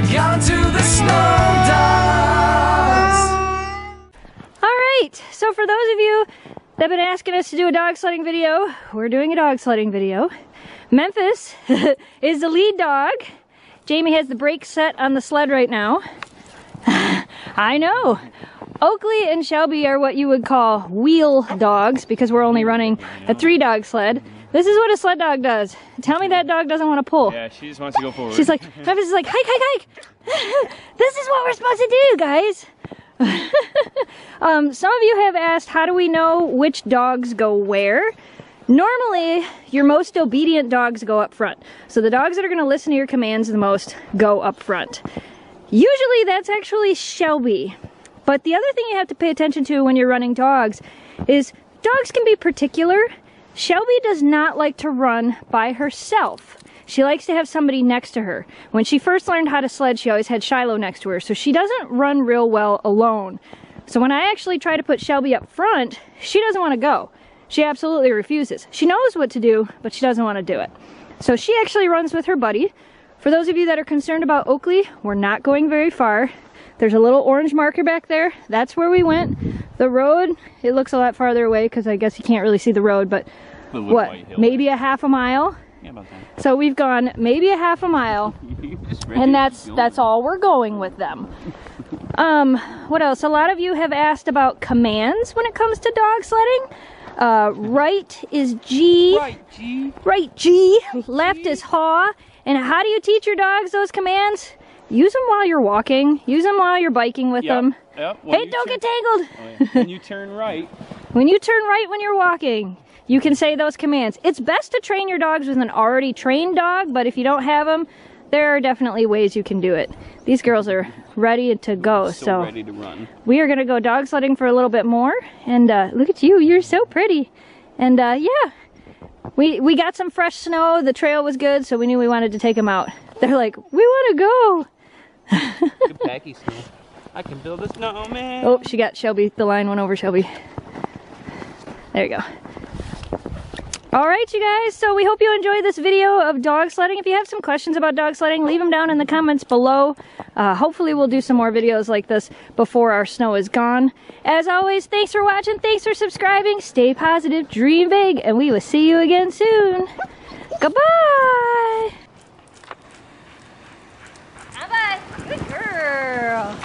Welcome to the Snow Dogs. All right, so for those of you that have been asking us to do a dog sledding video, we're doing a dog sledding video. Memphis is the lead dog. Jamie has the brake set on the sled right now. I know. Oakley and Shelby are what you would call wheel dogs because we're only running a three dog sled. This is what a sled dog does. Tell me that dog doesn't want to pull. Yeah, she just wants to go forward. She's like, Memphis is like, hike, hike, hike. this is what we're supposed to do, guys. um, some of you have asked, how do we know which dogs go where? Normally, your most obedient dogs go up front. So the dogs that are going to listen to your commands the most go up front. Usually that's actually Shelby. But the other thing you have to pay attention to when you're running dogs is dogs can be particular. Shelby does not like to run by herself. She likes to have somebody next to her. When she first learned how to sled, she always had Shiloh next to her, so she doesn't run real well alone. So when I actually try to put Shelby up front, she doesn't want to go. She absolutely refuses. She knows what to do, but she doesn't want to do it. So she actually runs with her buddy. For those of you that are concerned about Oakley, we're not going very far. There's a little orange marker back there. That's where we went. The road, it looks a lot farther away because I guess you can't really see the road, but The what, maybe a half a mile? Yeah, about that. So we've gone maybe a half a mile and that's that's all we're going with them. Um, what else? A lot of you have asked about commands when it comes to dog sledding. Uh, right is gee, Right, gee. right gee, left is haw. And how do you teach your dogs those commands? Use them while you're walking. Use them while you're biking with Yep, them. yep. When Hey, don't turn- get tangled. Oh. When you turn right, When you turn right when you're walking, you can say those commands. It's best to train your dogs with an already trained dog, but if you don't have them, there are definitely ways you can do it. These girls are ready to go, so, so ready to run. we are gonna go dog sledding for a little bit more. And uh, look at you, you're so pretty. And uh, yeah, we we got some fresh snow. The trail was good, so we knew we wanted to take them out. They're like, we want to go. Good packy snow. I can build a snowman. Oh, she got Shelby. The line went over Shelby. There you go. All right, you guys. So we hope you enjoyed this video of dog sledding. If you have some questions about dog sledding, leave them down in the comments below. Uh, hopefully we'll do some more videos like this before our snow is gone. As always, thanks for watching. Thanks for subscribing. Stay positive, dream big, and we will see you again soon. Goodbye. Good girl.